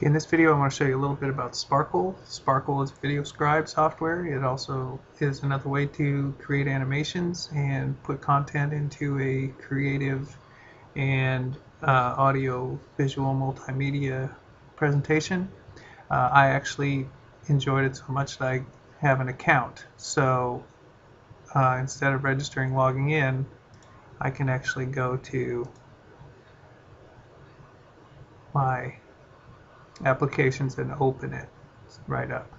In this video I want to show you a little bit about Sparkol. Sparkol is VideoScribe software. It also is another way to create animations and put content into a creative and uh, audio visual multimedia presentation. Uh, I actually enjoyed it so much that I have an account. So uh, instead of registering logging in, I can actually go to my applications and open it right up.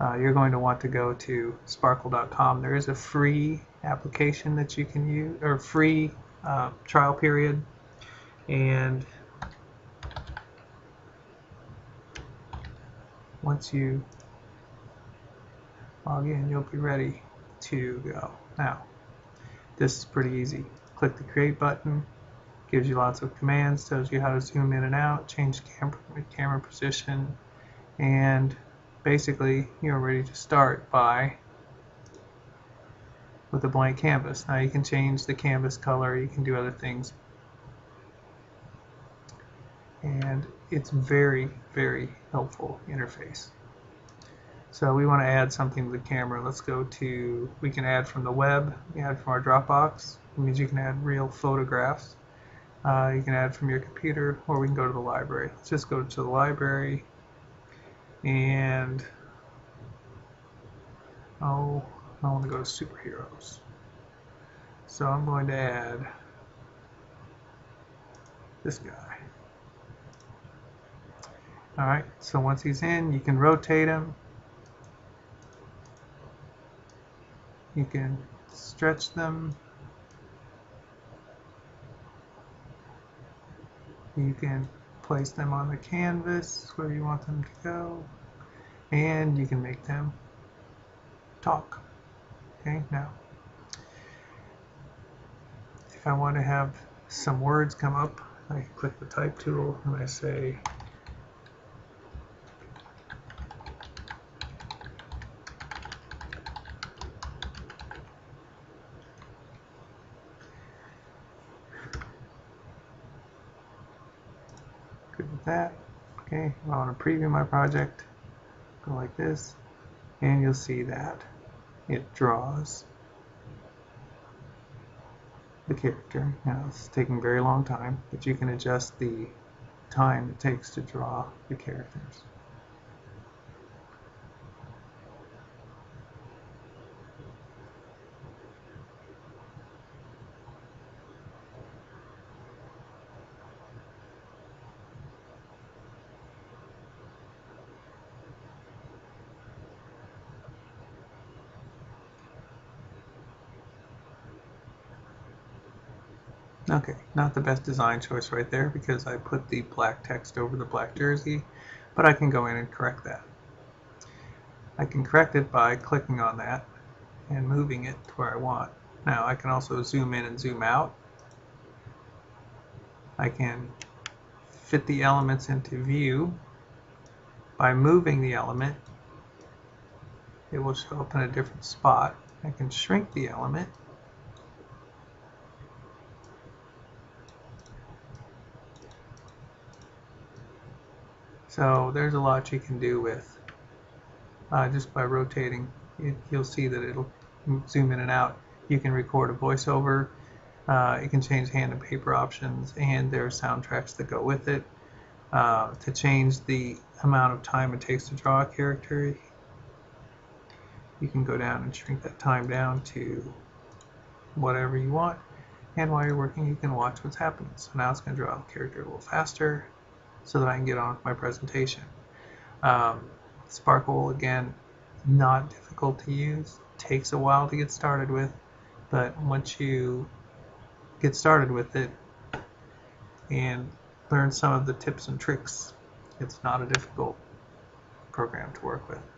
Uh, you're going to want to go to sparkol.com. There is a free application that you can use, or free uh, trial period, and once you log in, you'll be ready to go. Now, this is pretty easy. Click the create button, gives you lots of commands, tells you how to zoom in and out, change camera, camera position, and basically you're ready to start by with a blank canvas. Now you can change the canvas color, you can do other things. And it's very, very helpful interface. So we want to add something to the camera. Let's go to, we can add from the web, we add from our Dropbox. It means you can add real photographs. Uh, you can add from your computer, or we can go to the library. Let's just go to the library, and oh, I want to go to superheroes. So I'm going to add this guy. Alright, so once he's in, you can rotate him. You can stretch them You can place them on the canvas where you want them to go and you can make them talk. Okay, now if I want to have some words come up, I click the type tool and I say good with that. Okay, I want to preview my project. Go like this, and you'll see that it draws the character. Now it's taking very long time, but you can adjust the time it takes to draw the characters. Okay, not the best design choice right there because I put the black text over the black jersey, but I can go in and correct that. I can correct it by clicking on that and moving it to where I want. Now I can also zoom in and zoom out. I can fit the elements into view by moving the element. It will show up in a different spot. I can shrink the element So there's a lot you can do with uh, just by rotating. You, will see that it'll zoom in and out. You can record a voiceover. Uh, you can change hand and paper options, and there are soundtracks that go with it. Uh, to change the amount of time it takes to draw a character, you can go down and shrink that time down to whatever you want. And while you're working, you can watch what's happening. So now it's going to draw a character a little faster so that I can get on with my presentation. Um, Sparkol, again, not difficult to use. Takes a while to get started with, but once you get started with it and learn some of the tips and tricks, it's not a difficult program to work with.